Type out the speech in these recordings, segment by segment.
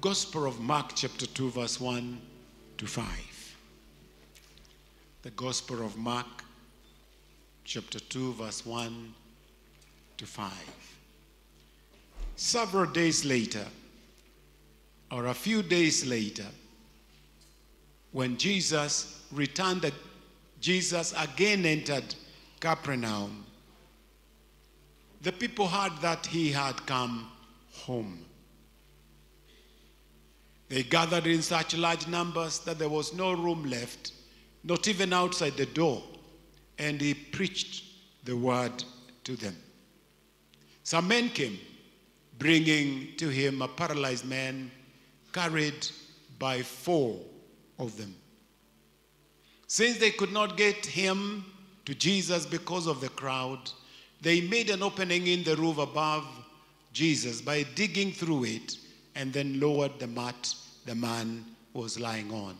Gospel of Mark, chapter 2, verse 1 to 5. The Gospel of Mark, chapter 2, verse 1 to 5. Several days later, or a few days later, when Jesus returned, Jesus again entered Capernaum. The people heard that he had come home. They gathered in such large numbers that there was no room left, not even outside the door, and he preached the word to them. Some men came, bringing to him a paralyzed man carried by four of them. Since they could not get him to Jesus because of the crowd, they made an opening in the roof above Jesus by digging through it and then lowered the mat the man was lying on.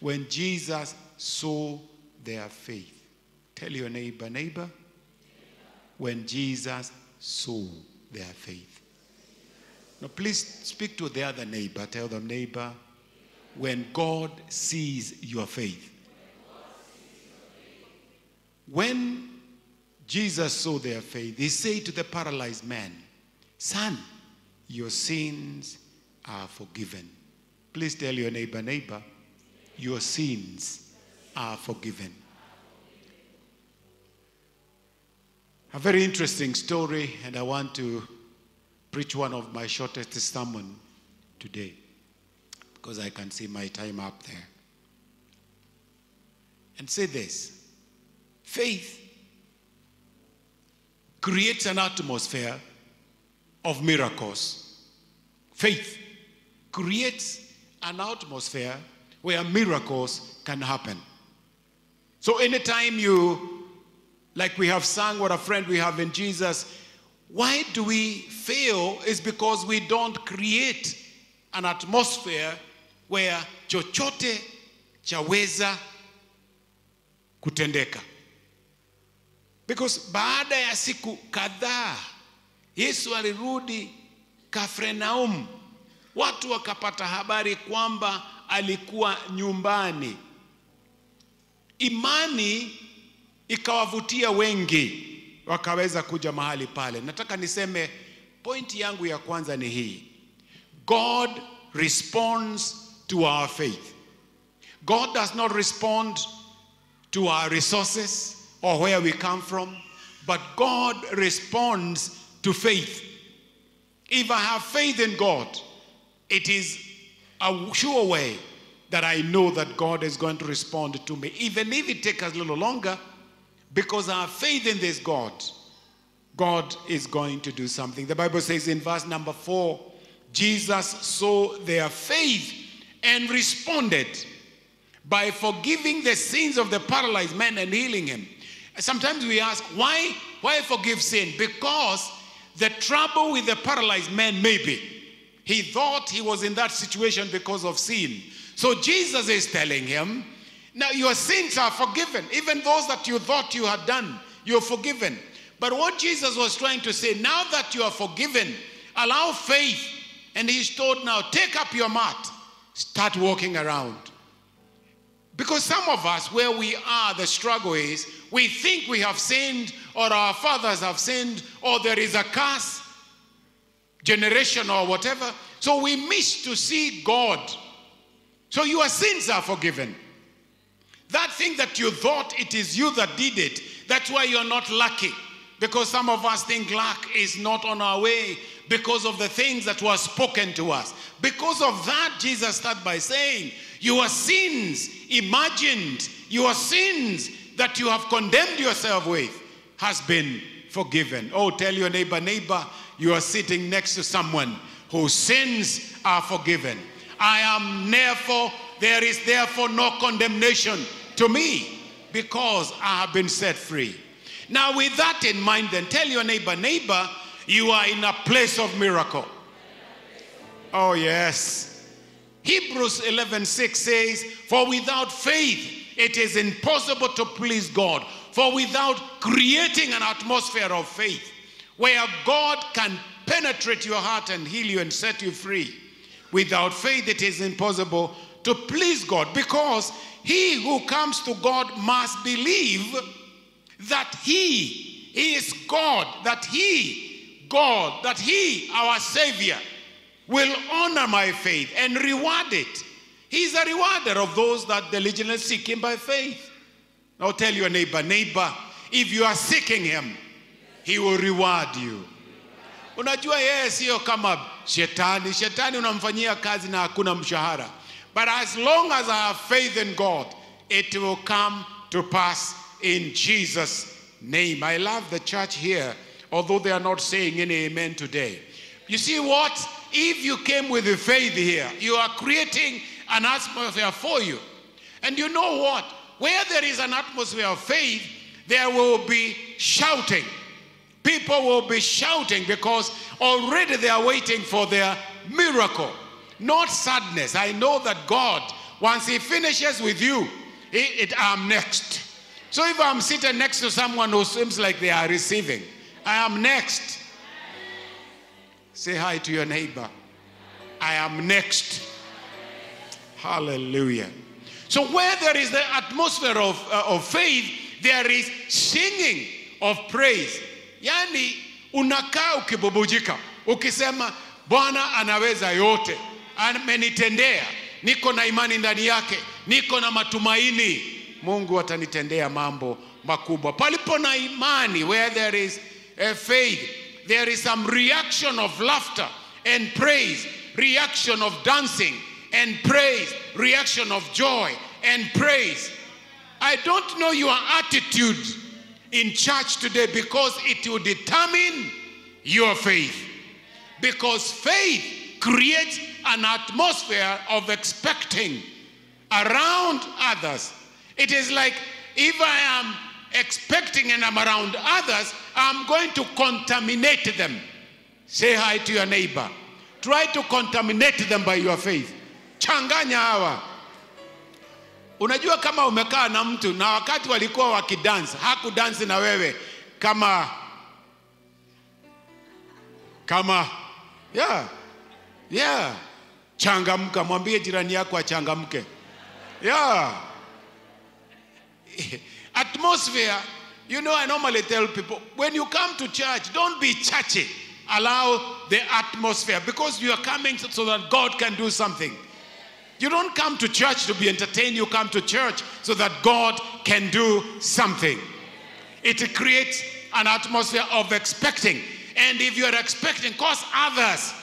When Jesus saw their faith, tell your neighbor, neighbor, when Jesus saw their faith. Now, please speak to the other neighbor. Tell them, neighbor, when God sees your faith. When Jesus saw their faith, he said to the paralyzed man, Son, your sins are forgiven. Please tell your neighbor, neighbor, your sins are forgiven. A very interesting story, and I want to preach one of my shortest sermon today because I can see my time up there. And say this faith creates an atmosphere of miracles. Faith creates an atmosphere where miracles can happen. So, anytime you, like we have sung, what a friend we have in Jesus, why do we fail is because we don't create an atmosphere where chochote chaweza kutendeka. Because baada ya siku kadhaa Yesu alirudi Kafrenaum, watu wakapata habari kwamba alikuwa nyumbani. Imani ikawavutia wengi, wakaweza kuja mahali pale. Nataka niseme pointi yangu ya kwanza ni hii: God responds to our faith. God does not respond to our resources or where we come from, but God responds to faith. If I have faith in God, it is a sure way that I know that God is going to respond to me, even if it takes a little longer, because I have faith in this God. God is going to do something. The Bible says in verse number four, Jesus saw their faith and responded by forgiving the sins of the paralyzed man and healing him. Sometimes we ask, why, why forgive sin? Because the trouble with the paralyzed man, maybe he thought he was in that situation because of sin. So Jesus is telling him, now your sins are forgiven. Even those that you thought you had done, you're forgiven. But what Jesus was trying to say, now that you are forgiven, allow faith. And he's told now, take up your mat, start walking around. Because some of us, where we are, the struggle is we think we have sinned, or our fathers have sinned, or there is a curse, generation, or whatever. So we miss to see God. So your sins are forgiven. That thing that you thought it is you that did it, that's why you're not lucky. Because some of us think luck is not on our way because of the things that were spoken to us. Because of that, Jesus started by saying, Your sins imagined, your sins that you have condemned yourself with has been forgiven. Oh, tell your neighbor, neighbor, you are sitting next to someone whose sins are forgiven. I am therefore, there is therefore no condemnation to me because I have been set free. Now, with that in mind, then tell your neighbor, neighbor, you are in a place of miracle. Oh, yes. Hebrews 11 6 says, For without faith it is impossible to please God. For without creating an atmosphere of faith where God can penetrate your heart and heal you and set you free, Without faith, it is impossible to please God because he who comes to God must believe that he is God, that he, God, that he, our Savior, will honor my faith and reward it. He's a rewarder of those that diligently seek him by faith. Now tell your neighbor, neighbor, if you are seeking him, he will reward you. Unajua yeye sio kama shetani. Shetani unamfanyia kazi na hakuna mshahara. But as long as I have faith in God, it will come to pass in Jesus' name. I love the church here, although they are not saying any amen today. You see what? If you came with the faith here, you are creating an atmosphere for you. And you know what? Where there is an atmosphere of faith, there will be shouting. People will be shouting because already they are waiting for their miracle, not sadness. I know that God, once He finishes with you, it, it, I'm next. So if I'm sitting next to someone who seems like they are receiving, I am next. Say hi to your neighbor. I am next. Hallelujah. So, where there is the atmosphere of, uh, of faith, there is singing of praise. Yani, unakaa ukibubujika, ukisema Bwana anaweza yote, amenitendea, niko na imani ndani yake, niko na matumaini, Mungu atanitendea mambo makubwa. Palipo na imani, where there is a faith, there is some reaction of laughter and praise, reaction of dancing and praise, reaction of joy and praise. I don't know your attitude in church today because it will determine your faith. Because faith creates an atmosphere of expecting around others. It is like if I am expecting and I'm around others, I'm going to contaminate them. Say hi to your neighbor. Try to contaminate them by your faith. Changanya hawa. Unajua kama umekaa na mtu na wakati walikuwa wakidansi, hakudansi na wewe kama kama yeah, yeah. Changamka, mwambie jirani yako achangamke. Yeah. Atmosphere, you know, I normally tell people when you come to church, don't be churchy. Allow the atmosphere because you are coming so that God can do something. You don't come to church to be entertained, you come to church so that God can do something. It creates an atmosphere of expecting. And if you are expecting, cause others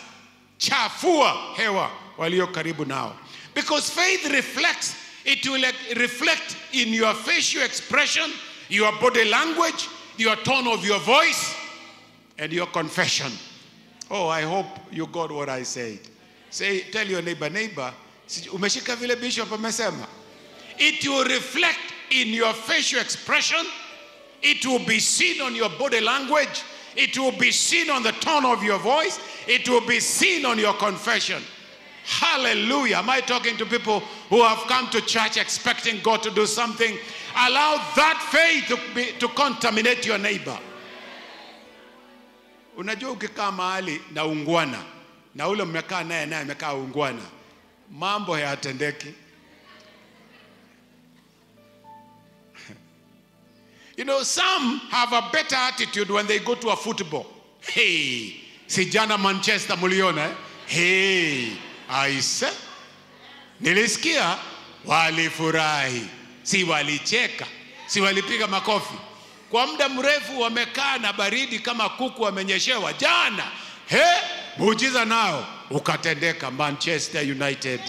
chafua hewa walio karibu nao. Because faith reflects, it will reflect in your facial expression, your body language, your tone of your voice, and your confession. Oh, I hope you got what I said. Say, tell your neighbor, neighbor, umeshika vile bishop amesema. It will reflect in your facial expression. It will be seen on your body language. It will be seen on the tone of your voice. It will be seen on your confession. Hallelujah. Am I talking to people who have come to church expecting God to do something? Allow that faith to, be, to contaminate your neighbor. Unajua ukikaa mahali na ungwana na ule mmekaa naye naye amekaa ungwana, mambo hayatendeki. You know, some have a better attitude when they go to a football. Hey, si jana Manchester muliona eh? Hey, aise, nilisikia walifurahi, si walicheka, si walipiga makofi. Kwa muda mrefu wamekaa na baridi kama kuku wamenyeshewa. Jana he, muujiza nao ukatendeka. Manchester United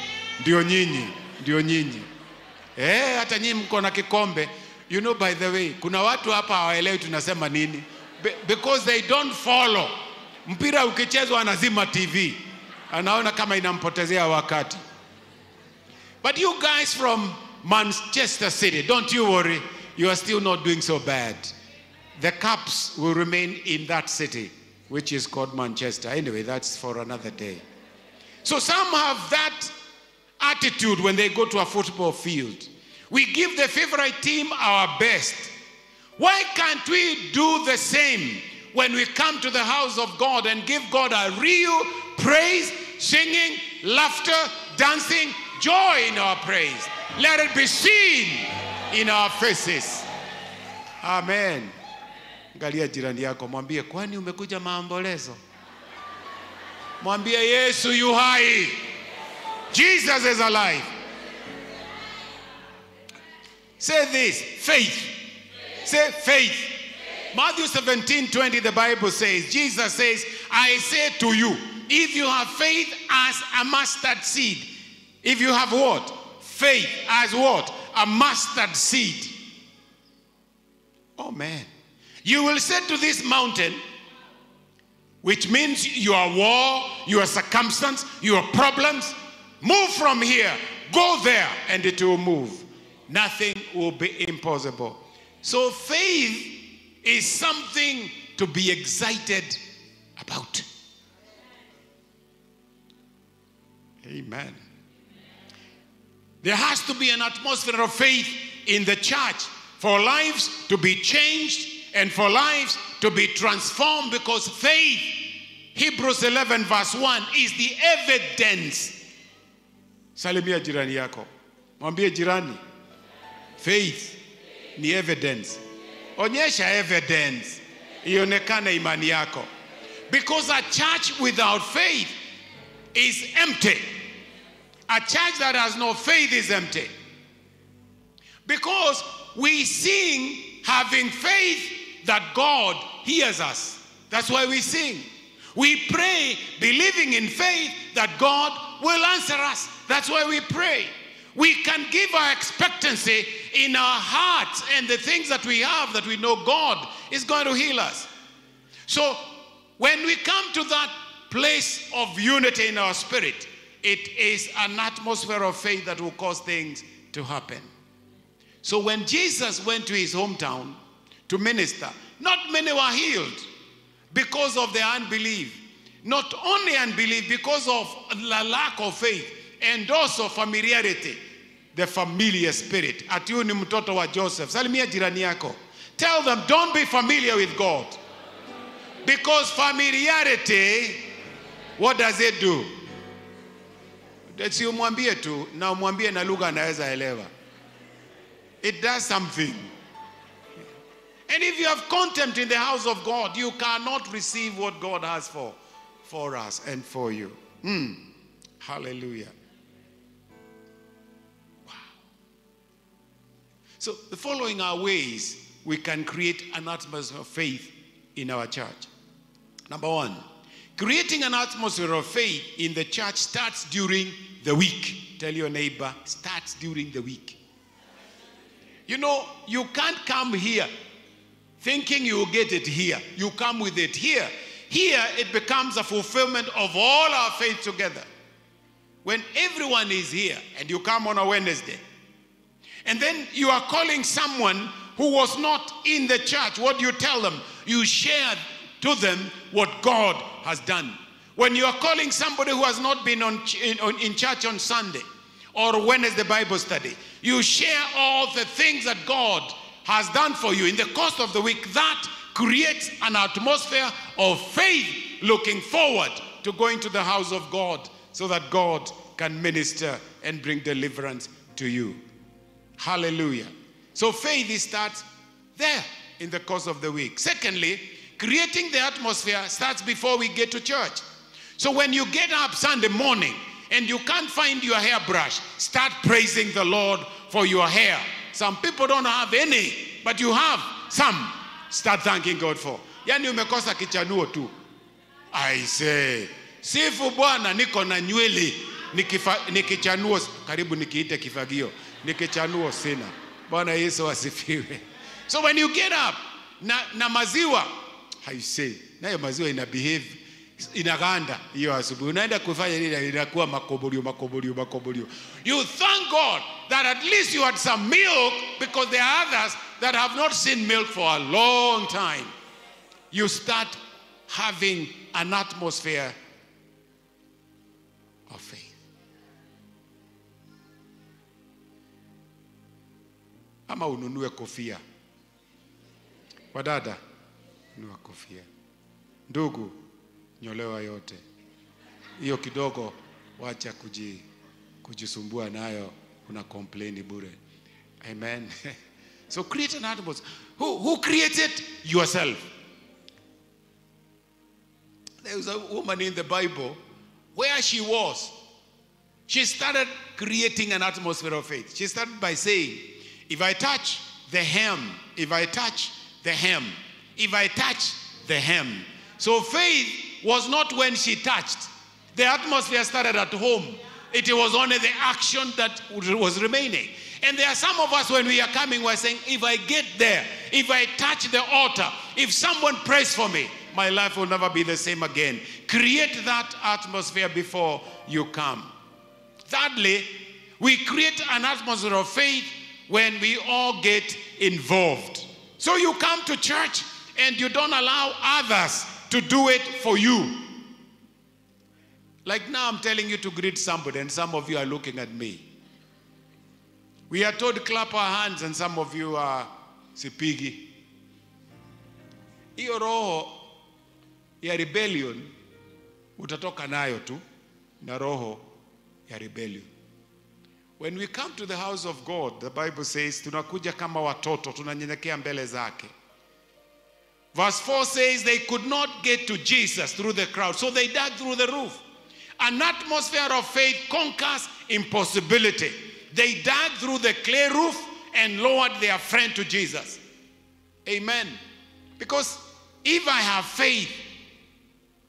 ndio nyinyi, ndio nyinyi. Eh, hata nyinyi mko na kikombe. You know, by the way, kuna watu hapa hawaelewi tunasema nini Be because they don't follow. Mpira ukichezwa anazima TV, anaona kama inampotezea wakati. But you guys from Manchester City, don't you worry, you are still not doing so bad. The cups will remain in that city, which is called Manchester. Anyway, that's for another day. So some have that attitude when they go to a football field. We give the favorite team our best. Why can't we do the same when we come to the house of God and give God a real praise, singing, laughter, dancing, joy in our praise. Let it be seen in our faces. Amen. Angalia jirani yako, mwambie, kwani umekuja maombolezo? Mwambie Yesu yu hai. Jesus is alive. Say this, faith. Say faith. Matthew 17, 20, the Bible says, Jesus says, I say to you, if you have faith as a mustard seed, if you have what? Faith as what? A mustard seed. Oh man. You will say to this mountain, which means your war, your circumstance, your problems, move from here, go there, and it will move. Nothing will be impossible. So faith is something to be excited about. Amen. There has to be an atmosphere of faith in the church for lives to be changed and for lives to be transformed because faith, Hebrews 11, verse 1, is the evidence. Salimia jirani yako, mwambie jirani, faith ni evidence. Onyesha evidence, ionekane imani yako. Because a church without faith is empty. A church that has no faith is empty. Because we sing having faith that God hears us. That's why we sing. We pray believing in faith that God will answer us. That's why we pray. We can give our expectancy in our hearts and the things that we have that we know God is going to heal us. So when we come to that place of unity in our spirit, it is an atmosphere of faith that will cause things to happen. So when Jesus went to his hometown to minister, not many were healed because of their unbelief. Not only unbelief, because of the lack of faith and also familiarity, the familiar spirit. Ati ni mtoto wa Joseph. Salimia jirani yako. Tell them, don't be familiar with God. Because familiarity, what does it do? Si tu na umwambie na lugha anaweza elewa. It does something. And if you have contempt in the house of God, you cannot receive what God has for, for us and for you. Hmm. Hallelujah. Wow. So the following are ways we can create an atmosphere of faith in our church. Number one, creating an atmosphere of faith in the church starts during the week. Tell your neighbor, starts during the week. You know, you can't come here thinking you will get it here. You come with it here. Here, it becomes a fulfillment of all our faith together. When everyone is here and you come on a Wednesday, and then you are calling someone who was not in the church, what do you tell them? You share to them what God has done. When you are calling somebody who has not been on, in, on, in church on Sunday or Wednesday Bible study, you share all the things that God has done for you in the course of the week. That creates an atmosphere of faith looking forward to going to the house of God so that God can minister and bring deliverance to you. Hallelujah. So faith starts there in the course of the week. Secondly, creating the atmosphere starts before we get to church. So when you get up Sunday morning and you can't find your hairbrush, start praising the Lord for your hair. Some people don't have any, but you have some. Start thanking God for. Yani umekosa kichanuo tu. I say, sifu Bwana, niko na nywele nikichanuo karibu nikiite kifagio, nikichanuo sina. Bwana Yesu asifiwe. So when you get up na, na maziwa, I say, nayo maziwa ina behave inaganda hiyo asubuhi, unaenda kufanya nini? Inakuwa makobolio makobolio makobolio. You thank God that at least you had some milk because there are others that have not seen milk for a long time. You start having an atmosphere of faith. Ama ununue kofia. Wadada, nunua kofia. Ndugu, nyolewa yote. Hiyo kidogo wacha kuji, kujisumbua nayo una complain bure. Amen. So create an atmosphere. Who, who created yourself? There was a woman in the bible where she was she started creating an atmosphere of faith. She started by saying if i touch the hem if i touch the hem if i touch the hem. So faith was not when she touched. The atmosphere started at home. It was only the action that was remaining. And there are some of us when we are coming we're saying if i get there if i touch the altar if someone prays for me my life will never be the same again. Create that atmosphere before you come. Thirdly, we create an atmosphere of faith when we all get involved. So you come to church and you don't allow others to do it for you. Like now, I'm telling you to greet somebody, and some of you are looking at me. We are told clap our hands, and some of you are sipigi. Hiyo roho ya rebellion utatoka nayo tu na roho ya rebellion. When we come to the house of God, the Bible says tunakuja kama watoto, tunanyenyekea mbele zake. Verse 4 says they could not get to Jesus through the crowd, so they dug through the roof. An atmosphere of faith conquers impossibility. They dug through the clay roof and lowered their friend to Jesus. Amen. Because if I have faith,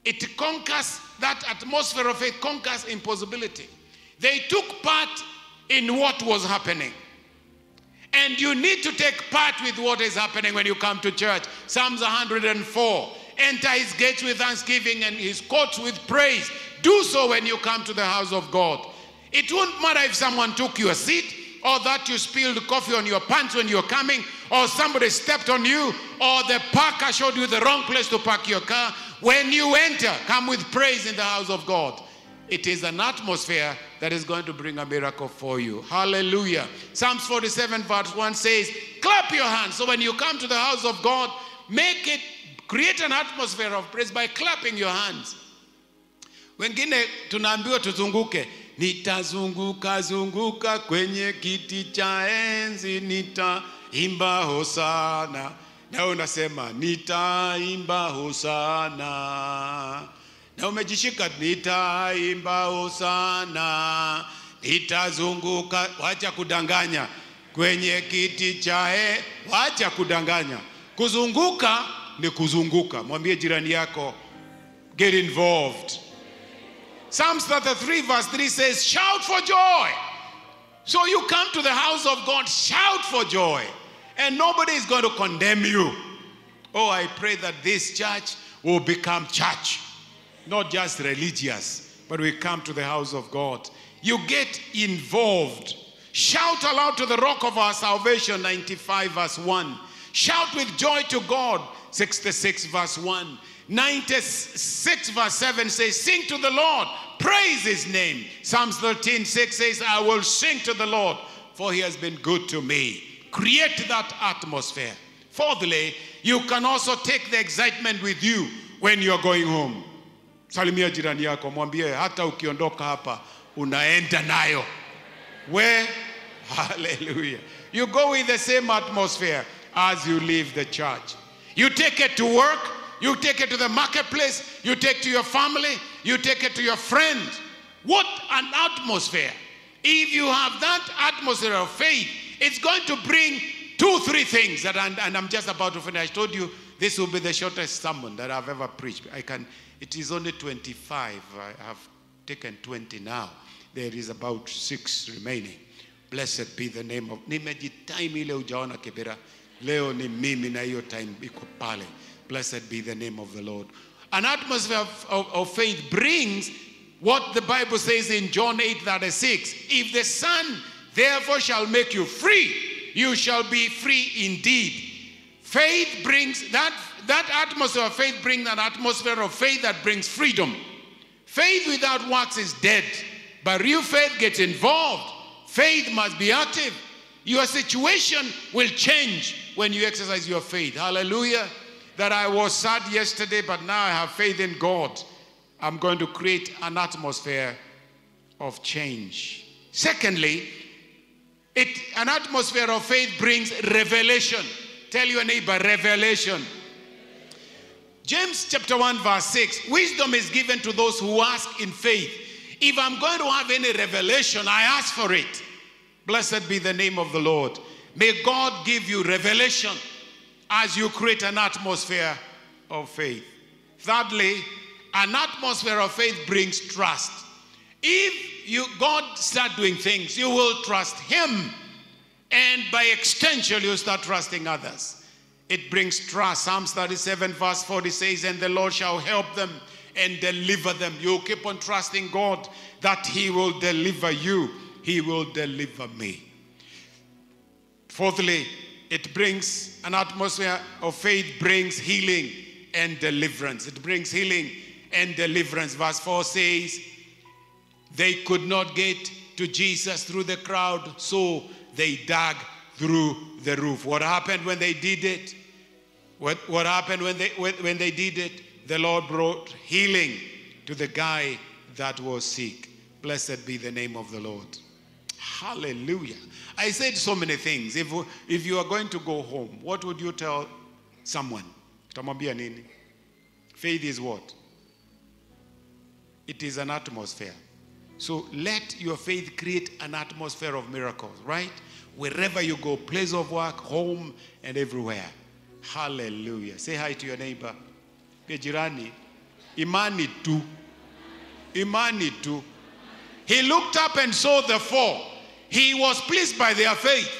it conquers that atmosphere of faith conquers impossibility. They took part in what was happening. And you need to take part with what is happening when you come to church. Psalms 104 Enter his gates with thanksgiving and his courts with praise. Do so when you come to the house of God. It won't matter if someone took your seat or that you spilled coffee on your pants when you're coming or somebody stepped on you or the parker showed you the wrong place to park your car. When you enter, come with praise in the house of God. It is an atmosphere that is going to bring a miracle for you. Hallelujah. Psalms 47, verse 1 says, Clap your hands. So when you come to the house of God, make it, create an atmosphere of praise by clapping your hands. Wengine tunaambiwa tuzunguke, nitazunguka zunguka kwenye kiti cha enzi, nitaimba hosana. Na unasema nitaimba hosana na umejishika, nitaimba hosana, nitazunguka. Wacha kudanganya kwenye kiti cha e, wacha kudanganya. Kuzunguka ni kuzunguka. Mwambie jirani yako, get involved. Psalms 33 verse 3 says, shout for joy. So you come to the house of God, shout for joy, and nobody is going to condemn you. Oh, I pray that this church will become church not just religious, but we come to the house of God. You get involved. Shout aloud to the rock of our salvation, 95 verse 1. Shout with joy to God, 66 verse 1. 96 verse 7 says, Sing to the Lord, praise his name. Psalms 13 6 says, I will sing to the Lord, for he has been good to me. Create that atmosphere. Fourthly, you can also take the excitement with you when you're going home. Salimia jirani yako, mwambie hata ukiondoka hapa unaenda nayo. Where? Hallelujah. You go with the same atmosphere as you leave the church. You take it to work, you take it to the marketplace, you take to your family, you take it to your friend. What an atmosphere. If you have that atmosphere of faith, it's going to bring two, three things that, and, and I'm just about to finish. I told you this will be the shortest sermon that I've ever preached. I can, it is only 25. I have taken 20 now. There is about six remaining. Blessed be the name of. Leo ni mimi na time. Blessed be the name of the Lord. An atmosphere of, of, of faith brings what the Bible says in John 8 36. If the Son therefore shall make you free, you shall be free indeed. Faith brings that, that atmosphere of faith brings an atmosphere of faith that brings freedom. Faith without works is dead, but real faith gets involved. Faith must be active. Your situation will change when you exercise your faith. Hallelujah. That I was sad yesterday, but now I have faith in God. I'm going to create an atmosphere of change. Secondly, it, an atmosphere of faith brings revelation. Tell your neighbor, revelation. James chapter 1, verse 6 Wisdom is given to those who ask in faith. If I'm going to have any revelation, I ask for it. Blessed be the name of the Lord. May God give you revelation as you create an atmosphere of faith. Thirdly, an atmosphere of faith brings trust. If you God start doing things, you will trust him and by extension you start trusting others. It brings trust. Psalms 37 verse 40 says, "And the Lord shall help them and deliver them." You keep on trusting God that he will deliver you. He will deliver me. Fourthly, it brings an atmosphere of faith brings healing and deliverance. It brings healing and deliverance. Verse 4 says, They could not get to Jesus through the crowd, so they dug through the roof. What happened when they did it? What, what happened when they, when, when they did it? The Lord brought healing to the guy that was sick. Blessed be the name of the Lord. Hallelujah. I said so many things. If, if you are going to go home, what would you tell someone? Faith is what? It is an atmosphere. So let your faith create an atmosphere of miracles, right? Wherever you go, place of work, home, and everywhere. Hallelujah. Say hi to your neighbor. Jirani, imani tu. Imani tu. He looked up and saw the four. He was pleased by their faith.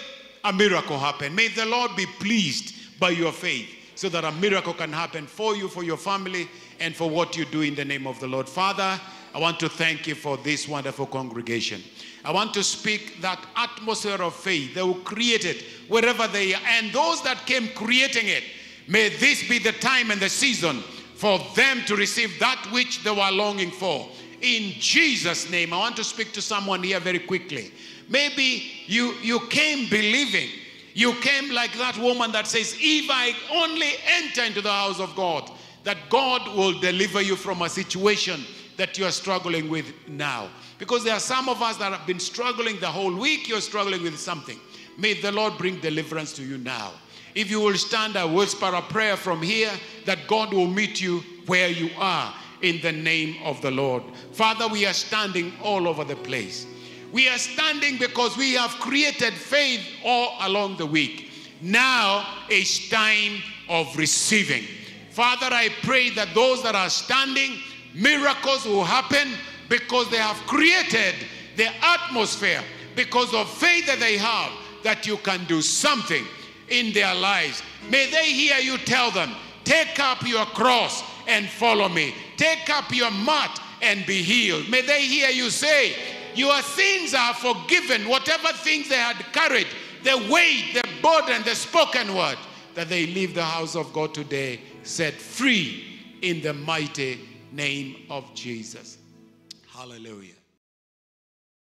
A miracle happened. May the Lord be pleased by your faith so that a miracle can happen for you, for your family, and for what you do in the name of the Lord. Father, I want to thank you for this wonderful congregation. I want to speak that atmosphere of faith that will create it wherever they are. And those that came creating it, may this be the time and the season for them to receive that which they were longing for. In Jesus' name, I want to speak to someone here very quickly. Maybe you, you came believing. You came like that woman that says, If I only enter into the house of God, that God will deliver you from a situation that you are struggling with now. Because there are some of us that have been struggling the whole week, you're struggling with something. May the Lord bring deliverance to you now. If you will stand, I whisper a prayer from here that God will meet you where you are in the name of the Lord. Father, we are standing all over the place. We are standing because we have created faith all along the week. Now is time of receiving. Father, I pray that those that are standing, miracles will happen because they have created the atmosphere because of faith that they have that you can do something in their lives. May they hear you tell them, take up your cross and follow me. Take up your mat and be healed. May they hear you say, your sins are forgiven. Whatever things they had carried, the weight, the burden, the spoken word, that they leave the house of God today set free in the mighty name of Jesus. Hallelujah.